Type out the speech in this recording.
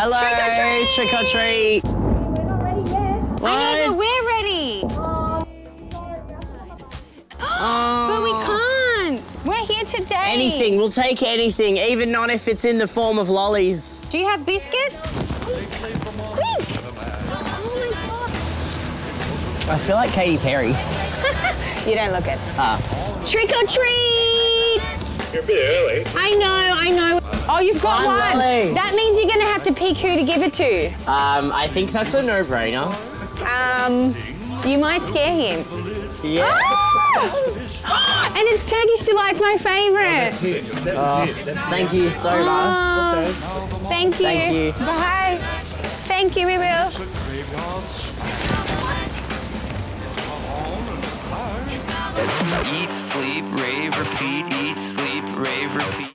Hello. Trick or treat. Trick or treat. I know, but What? we're ready. Oh. But we can't. We're here today. Anything. We'll take anything, even not if it's in the form of lollies. Do you have biscuits? Oh I feel like Katy Perry. You don't look it. Ah. Trick or treat! You're a bit early. I know. Oh, you've got One one. lolly. That means you're gonna have to pick who to give it to. Um, I think that's a no-brainer. Um, you might scare him. Yeah. Ah! and it's Turkish delights, my favorite. Oh, Thank you so much. Oh, thank you. Thank you. Bye. Thank you, we will. Eat, sleep, rave, repeat, eat, sleep, rave, repeat.